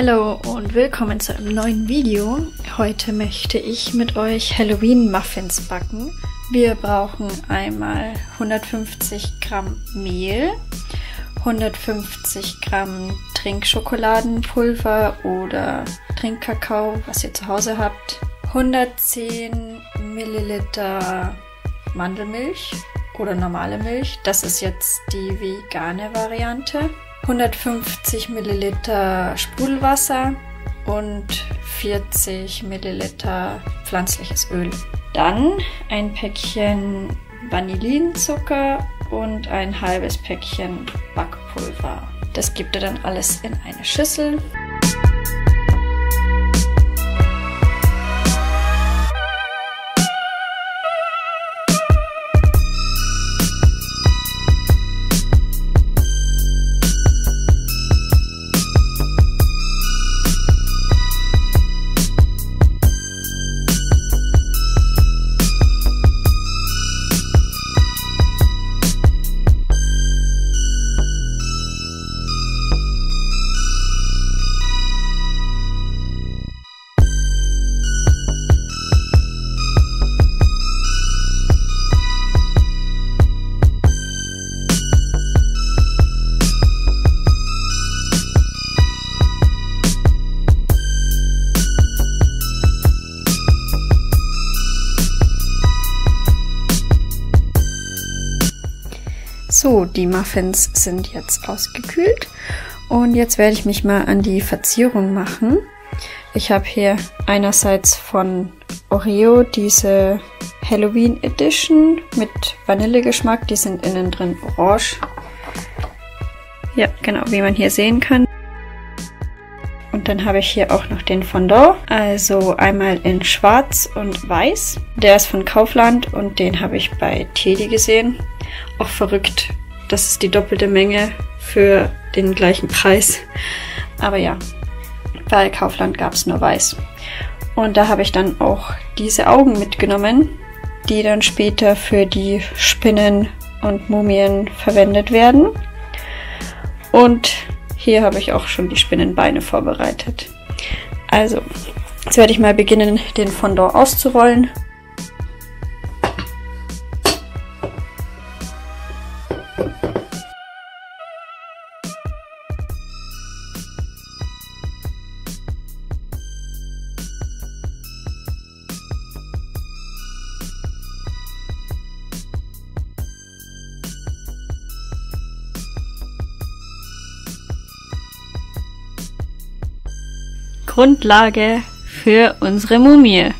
Hallo und willkommen zu einem neuen Video. Heute möchte ich mit euch Halloween Muffins backen. Wir brauchen einmal 150 Gramm Mehl, 150 Gramm Trinkschokoladenpulver oder Trinkkakao, was ihr zu Hause habt, 110 Milliliter Mandelmilch oder normale Milch. Das ist jetzt die vegane Variante. 150 Milliliter Sprudelwasser und 40 Milliliter pflanzliches Öl. Dann ein Päckchen Vanillinzucker und ein halbes Päckchen Backpulver. Das gibt ihr dann alles in eine Schüssel. So, die Muffins sind jetzt ausgekühlt und jetzt werde ich mich mal an die Verzierung machen. Ich habe hier einerseits von Oreo diese Halloween Edition mit Vanillegeschmack. Die sind innen drin orange. Ja, genau, wie man hier sehen kann. Und dann habe ich hier auch noch den Fondant, also einmal in schwarz und weiß. Der ist von Kaufland und den habe ich bei Teddy gesehen auch verrückt. Das ist die doppelte Menge für den gleichen Preis. Aber ja, bei Kaufland gab es nur weiß. Und da habe ich dann auch diese Augen mitgenommen, die dann später für die Spinnen und Mumien verwendet werden. Und hier habe ich auch schon die Spinnenbeine vorbereitet. Also, jetzt werde ich mal beginnen, den Fondant auszurollen Grundlage für unsere Mumie.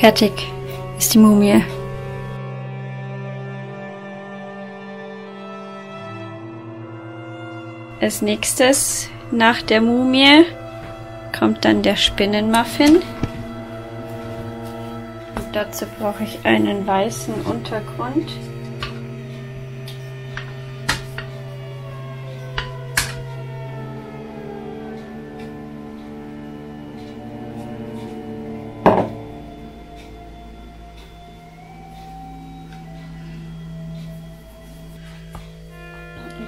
Fertig ist die Mumie. Als nächstes nach der Mumie kommt dann der Spinnenmuffin. Dazu brauche ich einen weißen Untergrund.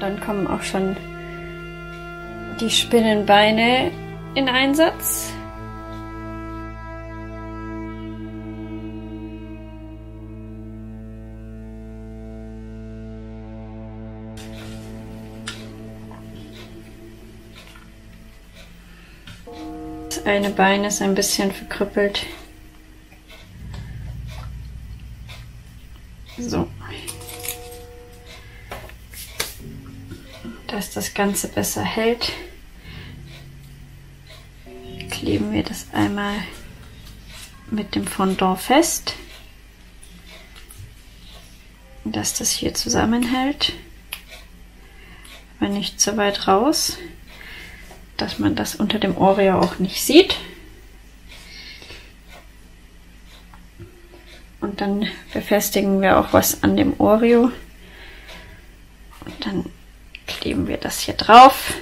Dann kommen auch schon die Spinnenbeine in Einsatz. Das eine Bein ist ein bisschen verkrüppelt. So. Dass das Ganze besser hält kleben wir das einmal mit dem Fondant fest, dass das hier zusammenhält, aber nicht zu weit raus, dass man das unter dem Oreo auch nicht sieht. Und dann befestigen wir auch was an dem Oreo. Kleben wir das hier drauf.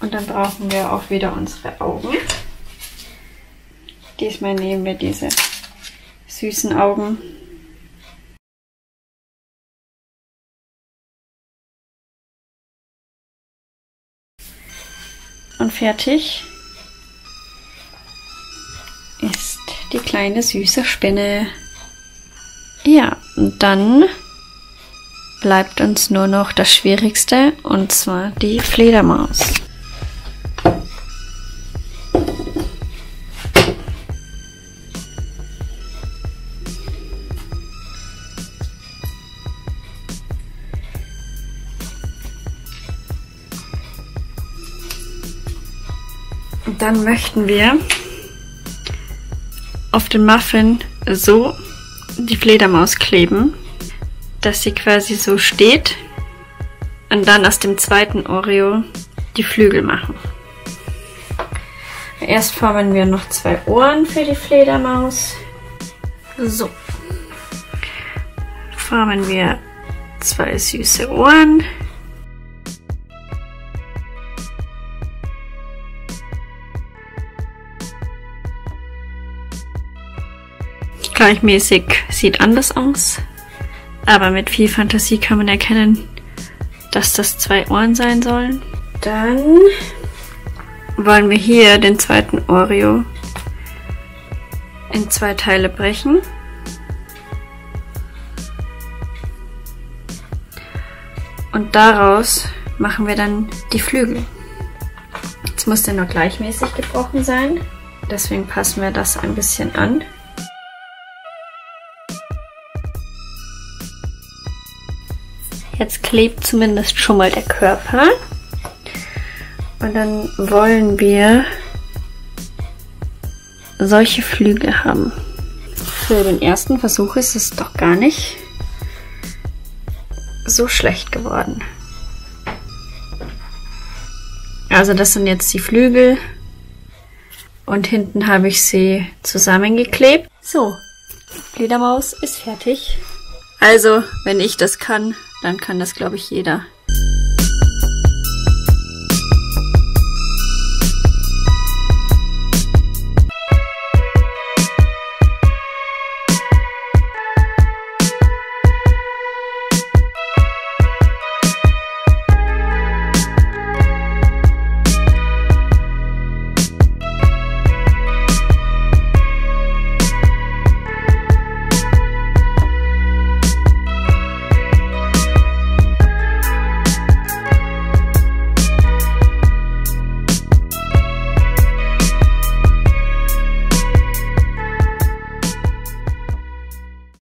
Und dann brauchen wir auch wieder unsere Augen. Diesmal nehmen wir diese süßen Augen. Und fertig ist die kleine süße Spinne. Ja, und dann bleibt uns nur noch das Schwierigste, und zwar die Fledermaus. Dann möchten wir auf den Muffin so die Fledermaus kleben, dass sie quasi so steht und dann aus dem zweiten Oreo die Flügel machen. Erst formen wir noch zwei Ohren für die Fledermaus. So. Formen wir zwei süße Ohren. Gleichmäßig sieht anders aus, aber mit viel Fantasie kann man erkennen, dass das zwei Ohren sein sollen. Dann wollen wir hier den zweiten Oreo in zwei Teile brechen. Und daraus machen wir dann die Flügel. Jetzt muss der noch gleichmäßig gebrochen sein. Deswegen passen wir das ein bisschen an. Jetzt klebt zumindest schon mal der Körper. Und dann wollen wir solche Flügel haben. Für den ersten Versuch ist es doch gar nicht so schlecht geworden. Also das sind jetzt die Flügel und hinten habe ich sie zusammengeklebt. So, Fledermaus ist fertig. Also, wenn ich das kann, dann kann das, glaube ich, jeder.